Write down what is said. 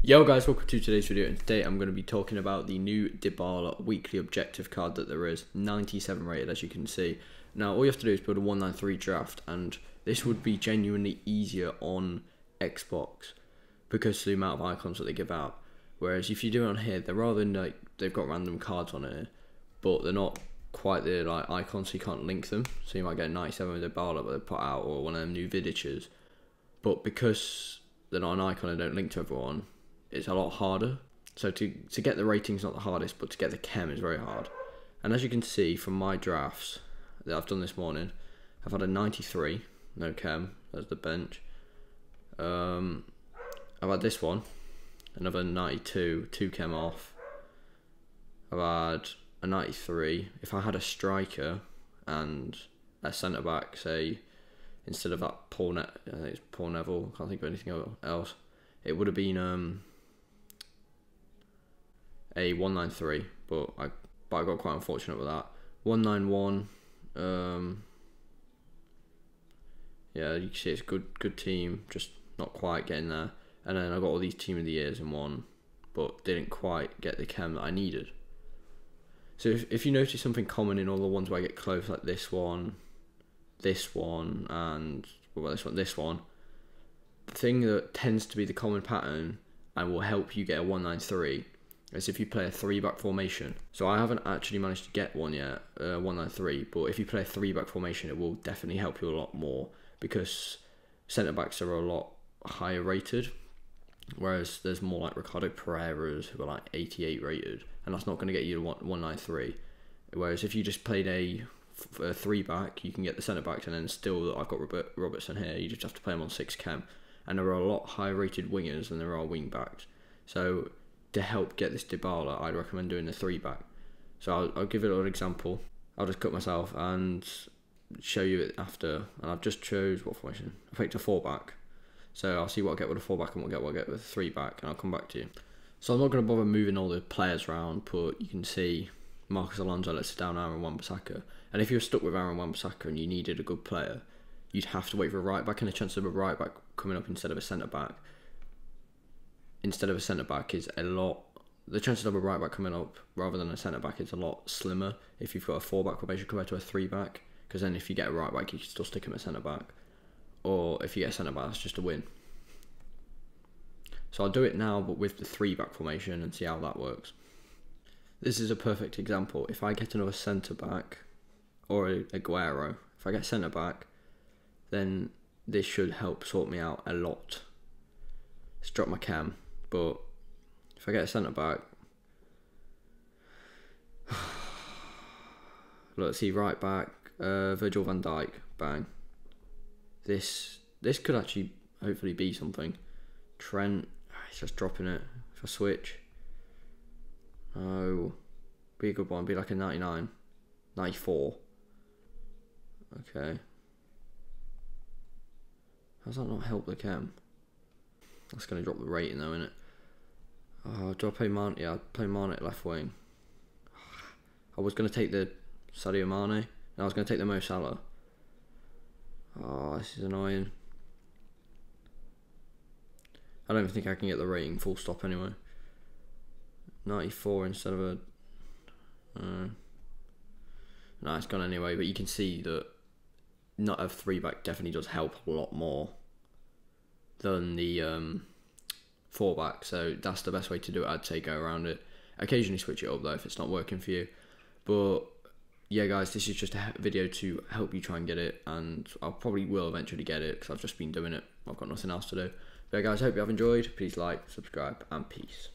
Yo guys, welcome to today's video and today I'm going to be talking about the new Dybala weekly objective card that there is, 97 rated as you can see. Now all you have to do is build a 193 draft and this would be genuinely easier on Xbox because of the amount of icons that they give out. Whereas if you do it on here, they're rather like, they've got random cards on it, but they're not quite the like icons so you can't link them. So you might get 97 with Dybala but they put out or one of them new Vidic's. But because they're not an icon and don't link to everyone, it's a lot harder. So to to get the ratings not the hardest, but to get the chem is very hard. And as you can see from my drafts that I've done this morning, I've had a 93, no chem, as the bench. Um, I've had this one, another 92, two chem off. I've had a 93. If I had a striker and a centre back, say, instead of that Paul, ne- I think it's Paul Neville, I can't think of anything else, it would have been um, a 193, but I but I got quite unfortunate with that. 191, um, yeah, you can see it's good good team, just not quite getting there. And then I got all these team of the years in one, but didn't quite get the chem that I needed. So if, if you notice something common in all the ones where I get close, like this one, this one, and well, this one, this one, the thing that tends to be the common pattern and will help you get a 193 is if you play a three back formation. So I haven't actually managed to get one yet, uh, 193, but if you play a three back formation, it will definitely help you a lot more because centre backs are a lot higher rated, whereas there's more like Ricardo Pereiras who are like 88 rated, and that's not going to get you to 193. Whereas if you just played a, a three back, you can get the centre backs, and then still I've got Robert, Robertson here, you just have to play him on six chem. And there are a lot higher rated wingers than there are wing backs. So to help get this Dybala, I'd recommend doing the three back. So I'll, I'll give it an example. I'll just cut myself and show you it after. And I've just chose what formation. I picked a four back. So I'll see what I get with a four back and what I get what I get with a three back, and I'll come back to you. So I'm not going to bother moving all the players around, but you can see Marcos Alonso lets down Aaron Wan-Bissaka. And if you're stuck with Aaron Wan-Bissaka and you needed a good player, you'd have to wait for a right back and a chance of a right back coming up instead of a centre back. Instead of a centre back is a lot. The chances of a right back coming up rather than a centre back is a lot slimmer if you've got a four back formation compared to a three back. Because then if you get a right back, you can still stick him at centre back. Or if you get a centre back, that's just a win. So I'll do it now, but with the three back formation and see how that works. This is a perfect example. If I get another centre back or a Aguero, if I get centre back, then this should help sort me out a lot. Let's drop my cam, but if I get a centre back, let's see right back, uh, Virgil van Dijk, bang. This this could actually hopefully be something. Trent, he's just dropping it. If I switch, oh, be a good one. Be like a 99, 94. Okay. How's that not help the chem? That's going to drop the rating though, isn't it? Oh, do I play Mane? Yeah, I'd play Mane at left wing. I was going to take the Sadio Mane, and I was going to take the Mo Salah. Oh, this is annoying. I don't think I can get the rating full stop anyway. 94 instead of a... Uh, no, it's gone anyway, but you can see that not a three back definitely does help a lot more than the um, four back. So that's the best way to do it. I'd say go around it. Occasionally switch it up though if it's not working for you. But yeah, guys, this is just a video to help you try and get it, and I probably will eventually get it because I've just been doing it. I've got nothing else to do. But yeah, guys, hope you have enjoyed. Please like, subscribe, and peace.